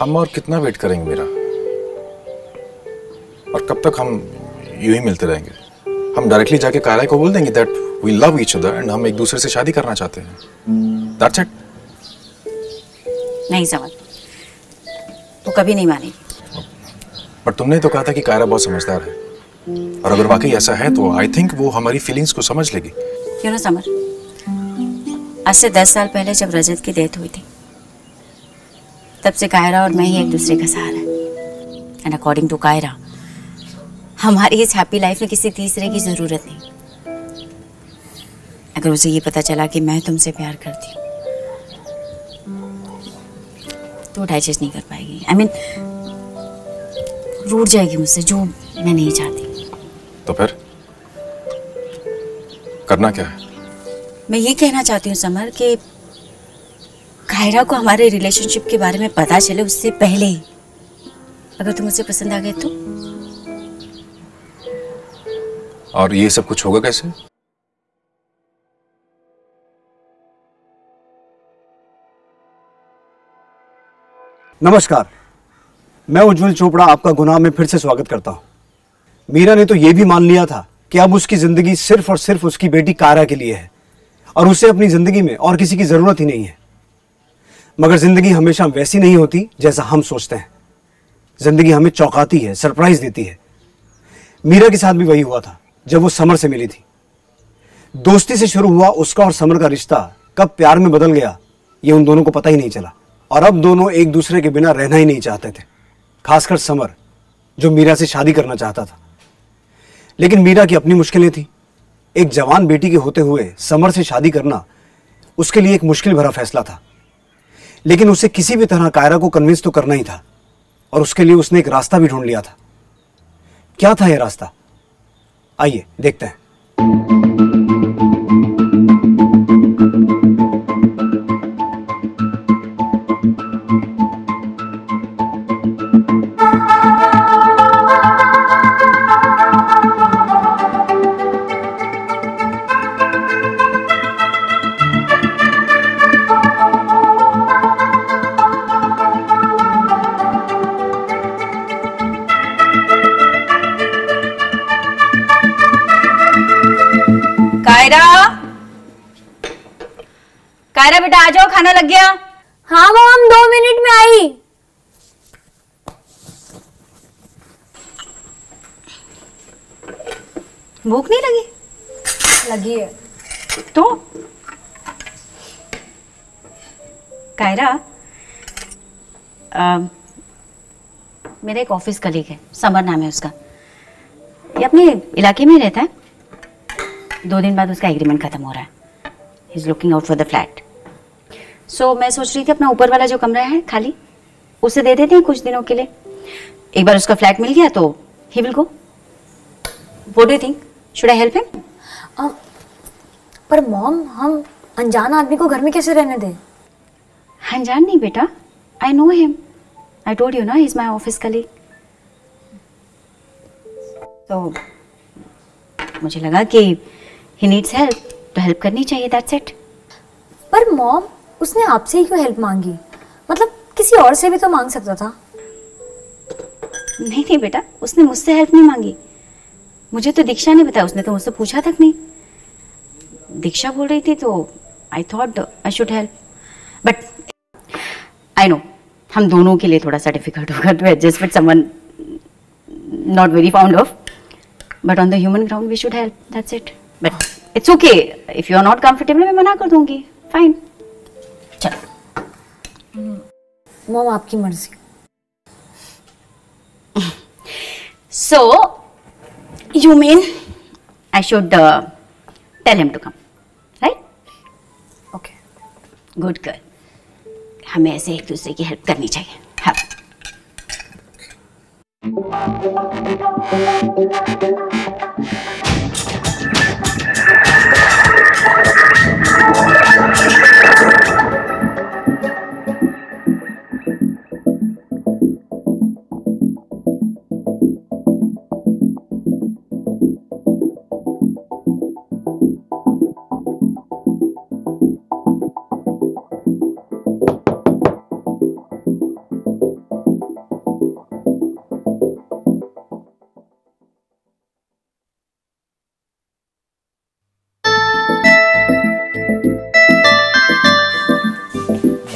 हम और कितना वेट करेंगे मेरा? और कब तक हम यूँ ही मिलते रहेंगे? हम डायरेक्टली जाके कायरा को बोल देंगे that we love each other and हम एक दूसरे से शादी करना चाहते हैं। दैट्स इट नहीं समझ वो कभी नहीं मानेगी। बट तुमने तो कहा था कि कायरा बहुत समझदार है। और अगर वाकई ऐसा है तो आई थिंक वो हमारी फीलिंग्स को समझ लेगी। क्यों ना समर आज से दस साल पहले जब रजत की डेथ हुई थी। तब से कायरा और मैं ही एक दूसरे का सहारा एंड अकॉर्डिंग टू कायरा हमारी इस हैप्पी लाइफ में किसी तीसरे की ज़रूरत नहीं। अगर उसे ये पता चला कि मैं तुमसे प्यार करती हूँ तो डाइजेस्ट नहीं कर पाएगी। आई I मीन mean, रूठ जाएगी मुझसे जो मैं नहीं चाहती। तो फिर? करना क्या है? मैं ये कहना चाहती हूँ समर कि कायरा को हमारे रिलेशनशिप के बारे में पता चले उससे पहले। ही अगर तुम मुझसे पसंद आ गए तो? और ये सब कुछ होगा कैसे? नमस्कार। मैं उज्जवल चोपड़ा आपका गुनाह में फिर से स्वागत करता हूँ। मीरा ने तो यह भी मान लिया था कि अब उसकी ज़िंदगी सिर्फ़ और सिर्फ़ उसकी बेटी कारा के लिए है और उसे अपनी ज़िंदगी में और किसी की ज़रूरत ही नहीं है। मगर ज़िंदगी हमेशा वैसी नहीं होती जैसा हम सोचते हैं। ज़िंदगी हमें चौंकाती है, सरप्राइज़ देती है। मीरा के साथ भी वही हुआ था, जब वो समर से मिली थी। दोस्ती से शुरू हुआ उसका और समर का रिश्ता, कब प्यार में बदल गया, ये उन दोनों को पता ही नहीं चला। और अब दोनों एक दूसरे के बिना रहना ही नहीं चाहते थे, खासकर समर, जो मीरा से शादी करना चाहता था। लेकिन मीरा की अपनी मुश्किलें थी। एक जवान बेटी के होते हुए समर से शादी करना उसके लिए एक मुश्किल भरा फैसला था। लेकिन उसे किसी भी तरह कायरा को कन्विंस तो करना ही था। और उसके लिए उसने एक रास्ता भी ढूंढ लिया था। क्या था यह रास्ता? आइए, देखते हैं। कायरा बेटा आ जाओ खाना लग गया। हाँ मम दो मिनट में आई। भूख नहीं लगी? लगी है। तो? कायरा मेरा एक ऑफ़िस कलीग है समर नाम है उसका। ये अपने इलाके में ही रहता है। दो दिन बाद उसका एग्रीमेंट खत्म हो रहा है। He is looking out for the flat so so, मैं सोच रही थी अपना ऊपर वाला जो कमरा है खाली उसे दे देते हैं कुछ दिनों के लिए। एक बार उसका फ्लैट मिल गया तो ही विल गो वो do think should I help him पर मॉम हम अनजान आदमी को घर में कैसे रहने दें? अनजान नहीं बेटा I know him I told you ना इज़ माई ऑफ़िस कलीग तो मुझे लगा कि ही नीड्स हेल्प तो हेल्प करनी चाहिए दैट्स इट पर मॉम उसने आपसे ही क्यों हेल्प मांगी? मतलब किसी और से भी तो मांग सकता था। नहीं नहीं बेटा, उसने मुझसे हेल्प नहीं मांगी। मुझे तो दीक्षा ने बताया उसने तो मुझसे पूछा तक नहीं। दीक्षा बोल रही थी तो I thought I should help but I know हम दोनों के लिए थोड़ा सा डिफ़िकल्ट होगा to adjust with someone not very fond of but on the human ground we should help that's it but it's okay if you are not comfortable मैं मना कर दूँगी। फाइन मॉम आपकी मर्ज़ी। So you mean I should tell him to come right okay good girl हमें ऐसे एक दूसरे की हेल्प करनी चाहिए। हाँ.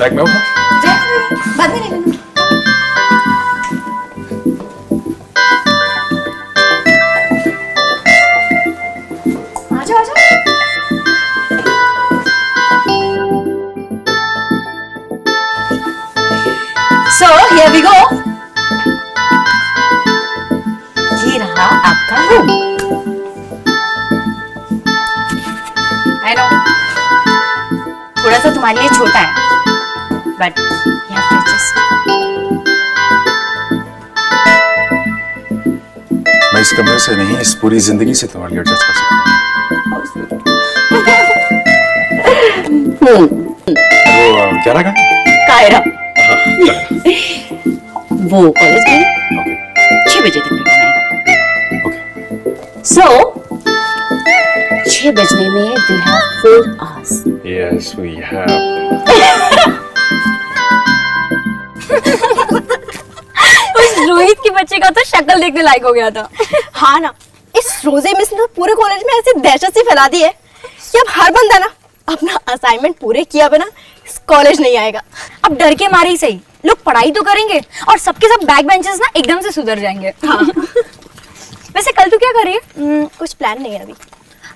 बैग में बाद आजा आजा सो हियर ये रहा आपका रूम थोड़ा सा तुम्हारे लिए छोटा है। बट यहाँ फ्रिजेस मैं इस कमरे से नहीं इस पूरी ज़िंदगी से तुम्हारे लिए एडजस्ट कर सकता हूँ। वो क्या रखा कायरा। वो कॉलेज में ओके छह बजे तक निकलना है ओके सो छह बजने में we have four hours yes we have Rohit के बच्चे का तो शक्ल देखने लायक हो गया था। हाँ ना इस रोज़े मिस ने तो पूरे कॉलेज में ऐसी दहशत सी फैला दी है कि अब हर बंदा ना अपना असाइनमेंट पूरे किया बिना कॉलेज नहीं आएगा। अब डर के मारे ही सही। लोग पढ़ाई तो करेंगे और सबके सब बैक बेंचेस ना एकदम से सुधर जाएँगे। हाँ। वैसे कल तू क्या कर रही है? हम्म, कुछ प्लान नहीं है अभी।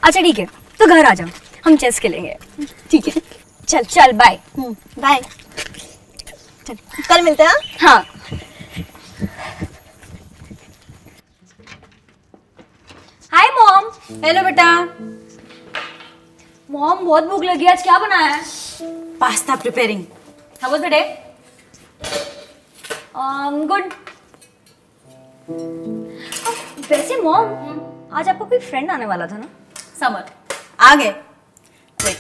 अच्छा ठीक है। तो घर आ जाओ। हम चेस खेलेंगे। ठीक है। चल चल बाय बाय चल कल मिलते हैं? हाँ? हाय मॉम हेलो बेटा. मॉम बहुत भूख लगी आज क्या बनाया है? Pasta preparing. How was the day um good वैसे मॉम आज आपका कोई फ्रेंड आने वाला था ना? समर। आ गए wait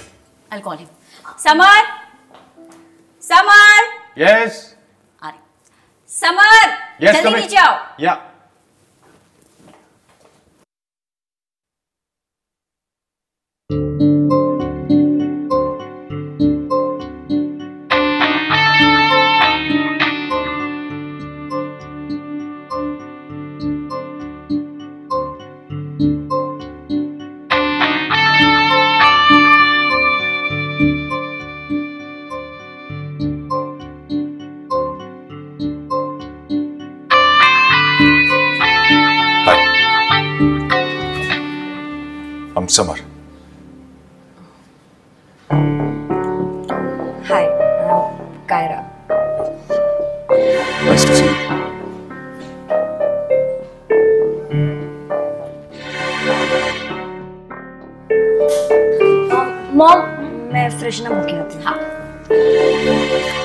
I call him Samar! Samar! Yes रहे समर यस जल्दी नीचे आओ या Hi. I'm Samar. Hi Kaira Nice to see you. Mom मैं फ्रेशन अप होके आती हूँ हाँ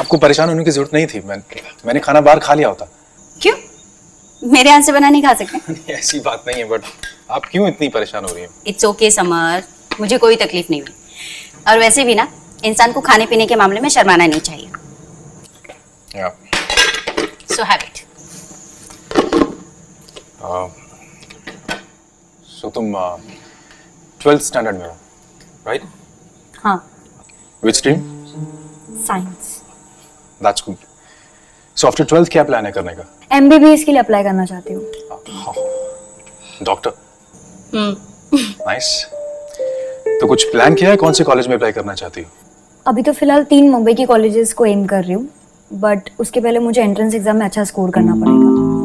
आपको परेशान होने की ज़रूरत नहीं थी। मैं, मैंने खाना बाहर खा लिया होता। क्यों? मेरे हाथ से बना नहीं खा सकते? ऐसी बात नहीं है बट आप क्यों इतनी परेशान हो रही हो? It's okay Samar. मुझे कोई तकलीफ़ नहीं हुई। और वैसे भी ना इंसान को खाने पीने के मामले में शर्माना नहीं चाहिए। सो हैबिट सो तुम ट्वेल्थ स्टैंडर्ड में हो राइट हाँ। Which stream science that's good so after twelfth क्या प्लान है करने का? एमबीबीएस के लिए अप्लाई करना चाहती हूँ। डॉक्टर नाइस तो कुछ प्लान किया है? कौन से कॉलेज में अप्लाई करना चाहती हो? अभी तो फ़िलहाल तीन मुंबई के कॉलेजेस को एम कर रही हूँ बट उसके पहले मुझे एंट्रेंस एग्ज़ाम में अच्छा स्कोर करना पड़ेगा।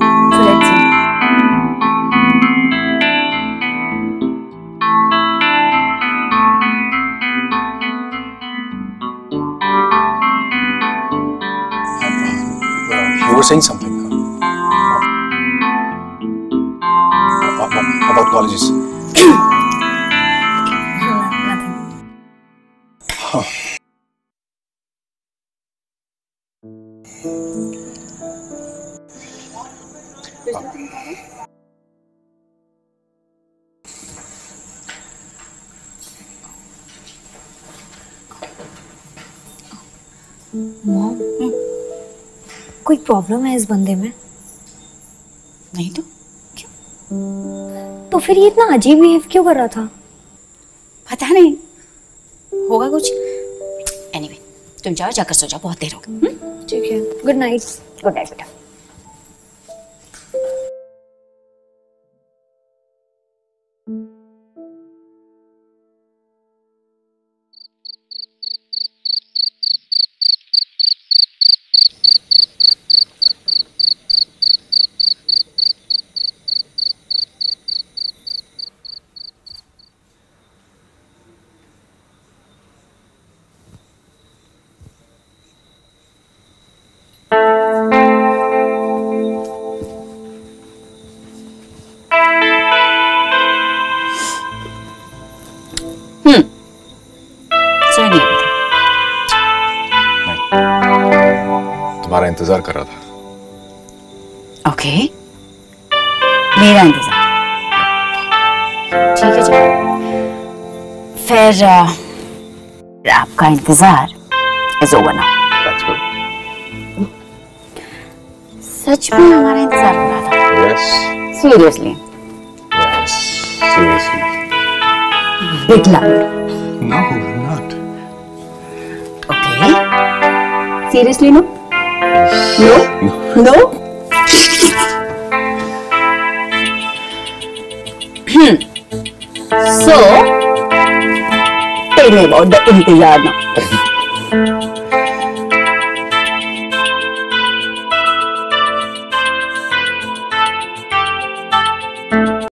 saying something about colleges. no, nothing. Huh. कोई प्रॉब्लम है इस बंदे में? नहीं तो। क्यों? तो फिर ये इतना अजीब बिहेव क्यों कर रहा था? पता नहीं। होगा कुछ। एनीवे anyway, तुम जाओ जाकर सो जाओ बहुत देर हो गई। ठीक है। गुड नाइट गुड नाइट बेटा। तुम्हारा इंतज़ार कर रहा था ठीक है जी फिर आपका इंतज़ार इज़ ओवर नाउ सच में हमारा इंतज़ार हो रहा था. Seriously. Big love. Okay seriously no no no so tell me about the इंतज़ार नाउ